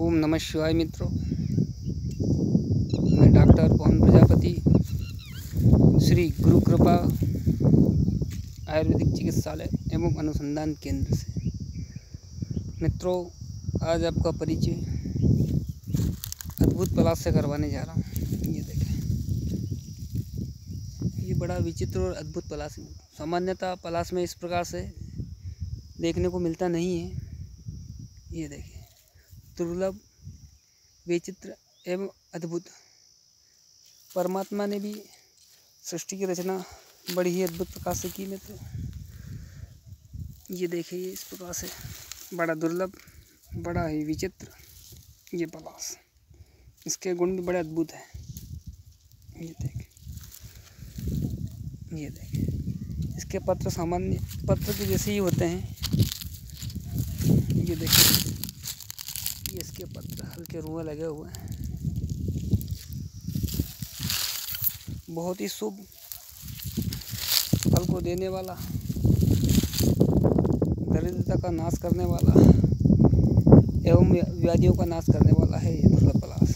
ओम नमः शिवाय मित्रों। मैं डॉक्टर पवन प्रजापति, श्री गुरु कृपा आयुर्वेदिक चिकित्सालय एवं अनुसंधान केंद्र से। मित्रों, आज आपका परिचय अद्भुत पलाश से करवाने जा रहा हूँ। ये देखें। ये बड़ा विचित्र और अद्भुत पलाश सामान्यतः पलाश में इस प्रकार से देखने को मिलता नहीं है। ये देखिए दुर्लभ, विचित्र एवं अद्भुत। परमात्मा ने भी सृष्टि की रचना बड़ी ही अद्भुत प्रकार से की मित्र। ये देखिए इस प्रकार से। बड़ा दुर्लभ, बड़ा ही विचित्र ये पलाश इसके गुण भी बड़े अद्भुत हैं। ये देखिए ये देखिए इसके पत्र सामान्य, पत्र के जैसे ही होते हैं ये देखिए इसके पत्र हल्के रुए लगे हुए हैं। बहुत ही शुभ फल को देने वाला, दरिद्रता का नाश करने वाला, एवं व्याधियों का नाश करने वाला है ये दुर्लभ पलाश।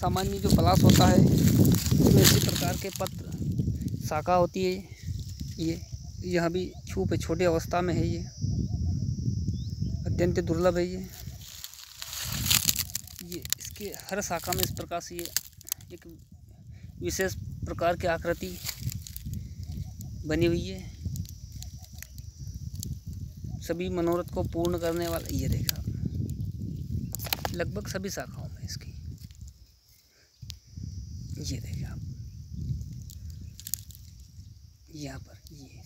सामान्य जो पलाश होता है, उसमें इसी प्रकार के पत्र, शाखा होती है ये। यह भी छूप छोटी अवस्था में है ये। अत्यंत दुर्लभ है ये। ये इसके हर शाखा में इस प्रकार से ये एक विशेष प्रकार की आकृति बनी हुई है। सभी मनोरथ को पूर्ण करने वाला, ये देखा। लगभग सभी शाखाओं में इसकी। ये देखिए आप यहाँ पर ये।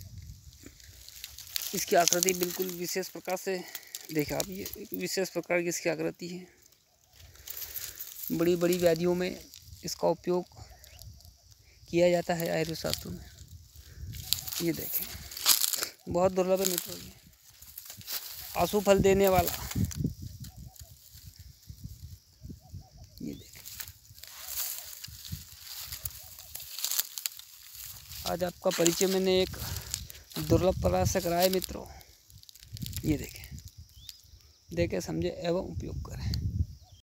इसकी आकृति बिल्कुल विशेष प्रकार से देखा आप ये विशेष प्रकार की इसकी आकृति है। बड़ी बड़ी व्याधियों में इसका उपयोग किया जाता है आयुर्वेद शास्त्रों में। ये देखें। बहुत दुर्लभ है मित्रों ये। आँसू फल देने वाला। ये देखें। आज आपका परिचय, मैंने एक दुर्लभ प्रयास कराए मित्रों। ये देखें। देखें समझे एवं उपयोग करें।